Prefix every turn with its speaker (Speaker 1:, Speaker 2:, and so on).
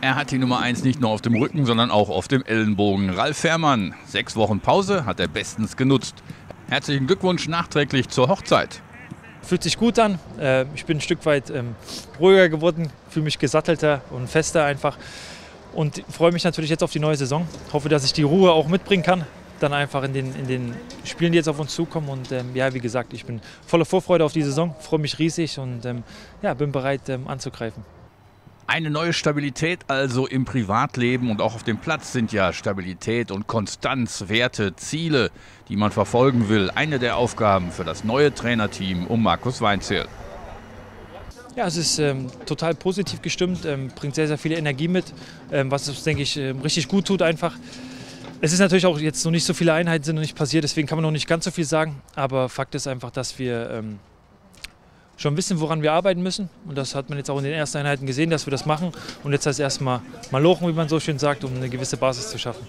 Speaker 1: Er hat die Nummer 1 nicht nur auf dem Rücken, sondern auch auf dem Ellenbogen. Ralf Fährmann, sechs Wochen Pause hat er bestens genutzt. Herzlichen Glückwunsch nachträglich zur Hochzeit.
Speaker 2: Fühlt sich gut an. Äh, ich bin ein Stück weit ähm, ruhiger geworden, fühle mich gesattelter und fester einfach. Und freue mich natürlich jetzt auf die neue Saison. Hoffe, dass ich die Ruhe auch mitbringen kann. Dann einfach in den, in den Spielen, die jetzt auf uns zukommen. Und ähm, ja, wie gesagt, ich bin voller Vorfreude auf die Saison, freue mich riesig und ähm, ja, bin bereit ähm, anzugreifen.
Speaker 1: Eine neue Stabilität also im Privatleben und auch auf dem Platz sind ja Stabilität und Konstanz, Werte, Ziele, die man verfolgen will. Eine der Aufgaben für das neue Trainerteam um Markus Weinzierl.
Speaker 2: Ja, es ist ähm, total positiv gestimmt, ähm, bringt sehr, sehr viel Energie mit, ähm, was es, denke ich, ähm, richtig gut tut einfach. Es ist natürlich auch jetzt noch nicht so viele Einheiten sind noch nicht passiert, deswegen kann man noch nicht ganz so viel sagen. Aber Fakt ist einfach, dass wir ähm, schon wissen, woran wir arbeiten müssen. Und das hat man jetzt auch in den ersten Einheiten gesehen, dass wir das machen. Und jetzt heißt erstmal mal lochen, wie man so schön sagt, um eine gewisse Basis zu schaffen.